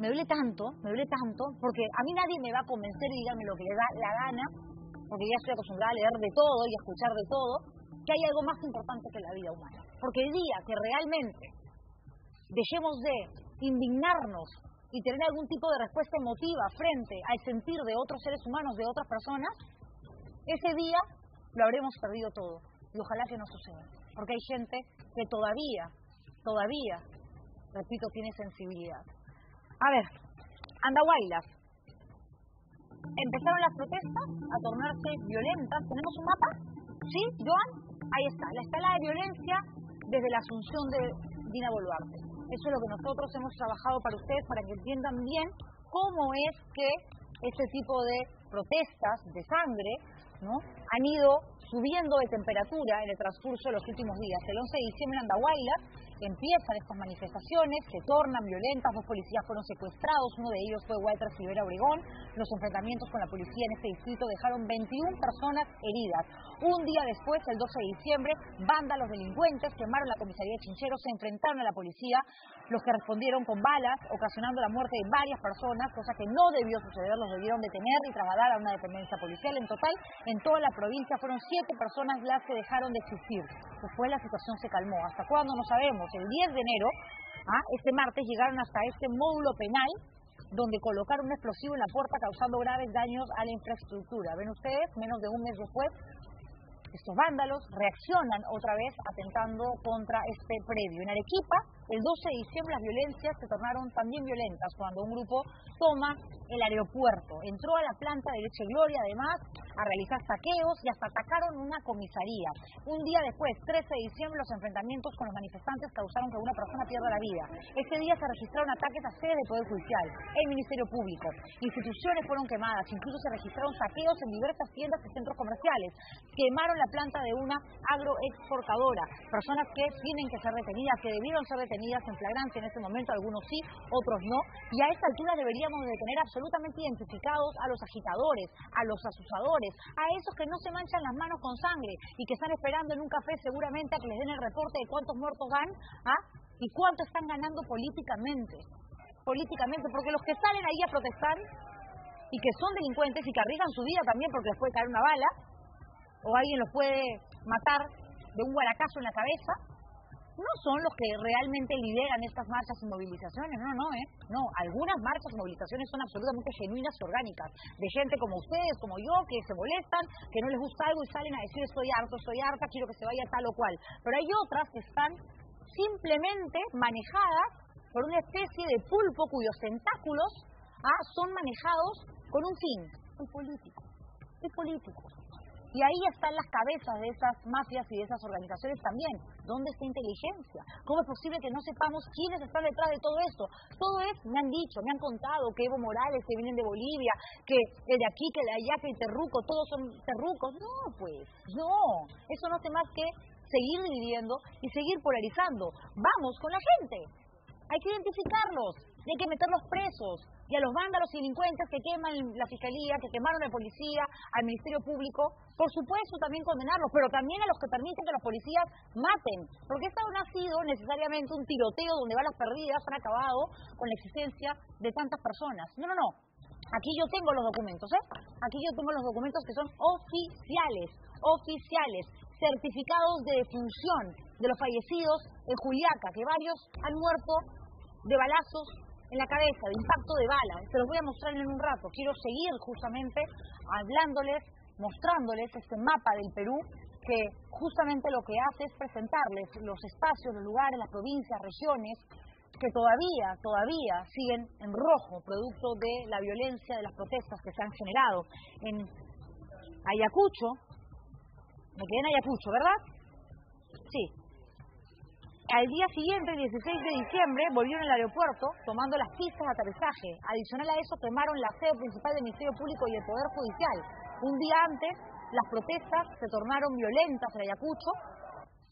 me duele tanto, me duele tanto, porque a mí nadie me va a convencer y dígame lo que le da la gana, porque ya estoy acostumbrada a leer de todo y a escuchar de todo, que hay algo más importante que la vida humana. Porque el día que realmente dejemos de indignarnos y tener algún tipo de respuesta emotiva frente al sentir de otros seres humanos, de otras personas, ese día lo habremos perdido todo. Y ojalá que no suceda. Porque hay gente que todavía, todavía, repito, tiene sensibilidad. A ver, Andahuaylas. Empezaron las protestas a tornarse violentas. ¿Tenemos un mapa? ¿Sí, Joan? Ahí está, la escala de violencia desde la asunción de Dina Boluarte. Eso es lo que nosotros hemos trabajado para ustedes, para que entiendan bien cómo es que este tipo de protestas de sangre ¿no? han ido subiendo de temperatura en el transcurso de los últimos días. El 11 de diciembre en Andahuaylas empiezan estas manifestaciones, se tornan violentas, dos policías fueron secuestrados, uno de ellos fue Walter Rivera Obregón, los enfrentamientos con la policía en este distrito dejaron 21 personas heridas. Un día después, el 12 de diciembre, los delincuentes quemaron la comisaría de Chinchero, se enfrentaron a la policía, los que respondieron con balas, ocasionando la muerte de varias personas, cosa que no debió suceder, los debieron detener y trasladar a una dependencia policial. En total, en toda la provincia fueron siete personas las que dejaron de existir. Después la situación se calmó. ¿Hasta cuándo? No sabemos el 10 de enero, ¿ah? este martes, llegaron hasta este módulo penal donde colocaron un explosivo en la puerta causando graves daños a la infraestructura. Ven ustedes, menos de un mes después, estos vándalos reaccionan otra vez atentando contra este predio. En Arequipa, el 12 de diciembre las violencias se tornaron también violentas cuando un grupo toma el aeropuerto. Entró a la planta de Leche Gloria, además, a realizar saqueos y hasta atacaron una comisaría. Un día después, 13 de diciembre, los enfrentamientos con los manifestantes causaron que una persona pierda la vida. Ese día se registraron ataques a sedes del Poder Judicial, el Ministerio Público. Instituciones fueron quemadas, incluso se registraron saqueos en diversas tiendas y centros comerciales. Quemaron la planta de una agroexportadora. Personas que tienen que ser detenidas, que debieron ser detenidas en flagrante en este momento, algunos sí, otros no. Y a esta altura deberíamos detener absolutamente absolutamente identificados a los agitadores, a los asusadores, a esos que no se manchan las manos con sangre y que están esperando en un café seguramente a que les den el reporte de cuántos muertos van ¿ah? y cuánto están ganando políticamente. Políticamente, porque los que salen ahí a protestar y que son delincuentes y que arriesgan su vida también porque les puede caer una bala o alguien los puede matar de un guaracazo en la cabeza, no son los que realmente lideran estas marchas y movilizaciones, no, no, ¿eh? No, algunas marchas y movilizaciones son absolutamente genuinas y orgánicas, de gente como ustedes, como yo, que se molestan, que no les gusta algo y salen a decir estoy harto, estoy harta, quiero que se vaya tal o cual. Pero hay otras que están simplemente manejadas por una especie de pulpo cuyos tentáculos ah, son manejados con un fin, el político, el político. Y ahí están las cabezas de esas mafias y de esas organizaciones también. ¿Dónde está inteligencia? ¿Cómo es posible que no sepamos quiénes están detrás de todo esto? Todo es, me han dicho, me han contado que Evo Morales, que vienen de Bolivia, que de aquí, que de allá, que terruco, todos son terrucos. No, pues, no. Eso no hace más que seguir dividiendo y seguir polarizando. Vamos con la gente. Hay que identificarlos hay que meterlos presos y a los vándalos y delincuentes que queman la fiscalía, que quemaron la policía, al Ministerio Público, por supuesto también condenarlos, pero también a los que permiten que los policías maten, porque esto no ha sido necesariamente un tiroteo donde balas perdidas han acabado con la existencia de tantas personas. No, no, no. Aquí yo tengo los documentos, ¿eh? Aquí yo tengo los documentos que son oficiales, oficiales, certificados de defunción de los fallecidos en Juliaca, que varios han muerto de balazos en la cabeza, de impacto de bala. Se los voy a mostrar en un rato. Quiero seguir justamente hablándoles, mostrándoles este mapa del Perú que justamente lo que hace es presentarles los espacios, los lugares, las provincias, regiones que todavía, todavía siguen en rojo, producto de la violencia de las protestas que se han generado. En Ayacucho, me quedé en Ayacucho, ¿verdad? Sí, al día siguiente, el 16 de diciembre, volvieron al aeropuerto tomando las pistas de aterrizaje. Adicional a eso, quemaron la sede principal del Ministerio Público y el Poder Judicial. Un día antes, las protestas se tornaron violentas en Ayacucho.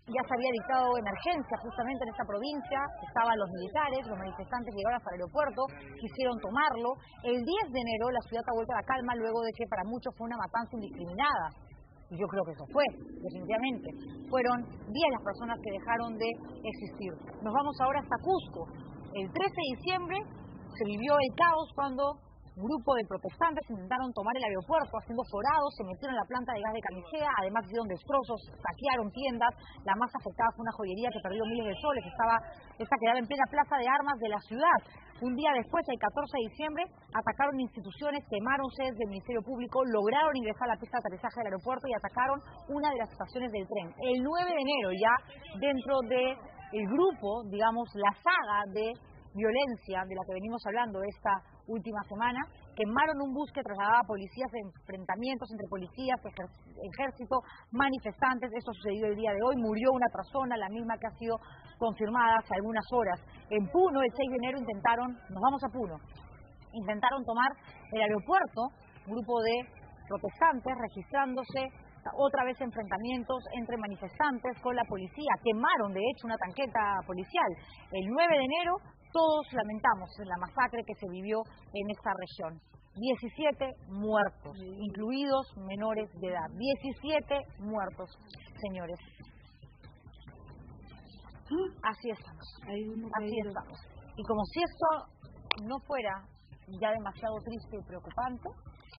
Ya se había dictado emergencia justamente en esta provincia, estaban los militares, los manifestantes llegaron hasta el aeropuerto, quisieron tomarlo. El 10 de enero la ciudad ha vuelto a la calma luego de que para muchos fue una matanza indiscriminada yo creo que eso fue, definitivamente. Fueron 10 las personas que dejaron de existir. Nos vamos ahora hasta Cusco. El 13 de diciembre se vivió el caos cuando grupo de protestantes intentaron tomar el aeropuerto haciendo forados, se metieron en la planta de gas de camisea, además hicieron destrozos, saquearon tiendas. La más afectada fue una joyería que perdió miles de soles, estaba, esta quedaba en plena plaza de armas de la ciudad. Un día después, el 14 de diciembre, atacaron instituciones, quemaron sedes del Ministerio Público, lograron ingresar a la pista de aterrizaje del aeropuerto y atacaron una de las estaciones del tren. El 9 de enero, ya dentro del el grupo, digamos, la saga de violencia de la que venimos hablando esta última semana, quemaron un bus que trasladaba policías enfrentamientos entre policías, ejército, manifestantes. Eso sucedió el día de hoy. Murió una persona, la misma que ha sido confirmada hace algunas horas. En Puno, el 6 de enero, intentaron, nos vamos a Puno, intentaron tomar el aeropuerto, grupo de protestantes registrándose otra vez enfrentamientos entre manifestantes con la policía. Quemaron, de hecho, una tanqueta policial. El 9 de enero todos lamentamos la masacre que se vivió en esta región. 17 muertos, incluidos menores de edad. 17 muertos, señores. Así estamos. Así estamos. Y como si esto no fuera ya demasiado triste y preocupante,